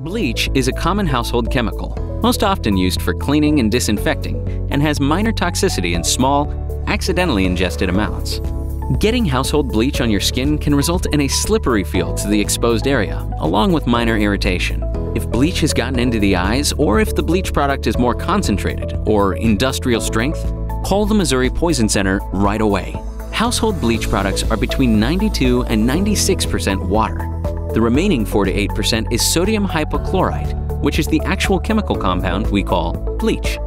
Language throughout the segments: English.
Bleach is a common household chemical, most often used for cleaning and disinfecting, and has minor toxicity in small, accidentally ingested amounts. Getting household bleach on your skin can result in a slippery feel to the exposed area, along with minor irritation. If bleach has gotten into the eyes, or if the bleach product is more concentrated or industrial strength, call the Missouri Poison Center right away. Household bleach products are between 92 and 96% water. The remaining 4 to 8% is sodium hypochlorite, which is the actual chemical compound we call bleach.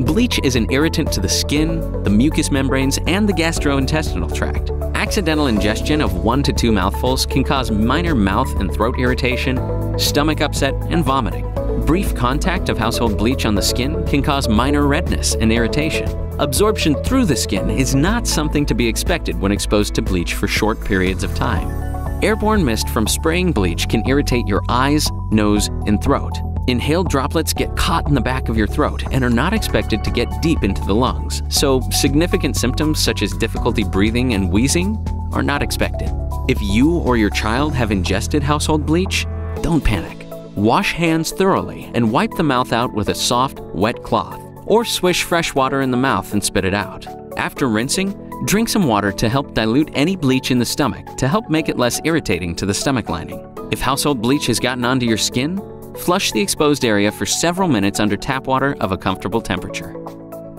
Bleach is an irritant to the skin, the mucous membranes, and the gastrointestinal tract. Accidental ingestion of one to two mouthfuls can cause minor mouth and throat irritation, stomach upset, and vomiting. Brief contact of household bleach on the skin can cause minor redness and irritation. Absorption through the skin is not something to be expected when exposed to bleach for short periods of time. Airborne mist from spraying bleach can irritate your eyes, nose, and throat. Inhaled droplets get caught in the back of your throat and are not expected to get deep into the lungs, so significant symptoms such as difficulty breathing and wheezing are not expected. If you or your child have ingested household bleach, don't panic. Wash hands thoroughly and wipe the mouth out with a soft, wet cloth, or swish fresh water in the mouth and spit it out. After rinsing, drink some water to help dilute any bleach in the stomach to help make it less irritating to the stomach lining. If household bleach has gotten onto your skin, flush the exposed area for several minutes under tap water of a comfortable temperature.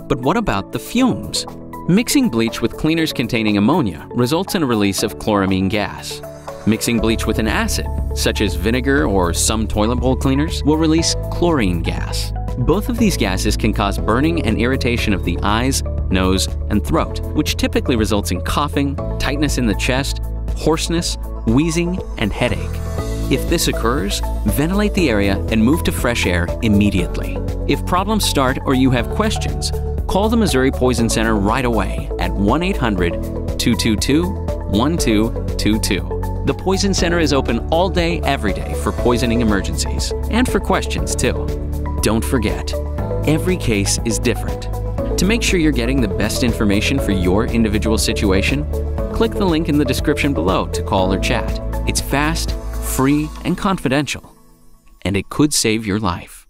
But what about the fumes? Mixing bleach with cleaners containing ammonia results in a release of chloramine gas. Mixing bleach with an acid, such as vinegar or some toilet bowl cleaners, will release chlorine gas. Both of these gases can cause burning and irritation of the eyes, nose, and throat, which typically results in coughing, tightness in the chest, hoarseness, wheezing, and headache. If this occurs, ventilate the area and move to fresh air immediately. If problems start or you have questions, call the Missouri Poison Center right away at 1 800 222 1222. The Poison Center is open all day, every day for poisoning emergencies and for questions too. Don't forget, every case is different. To make sure you're getting the best information for your individual situation, click the link in the description below to call or chat. It's fast, free, and confidential, and it could save your life.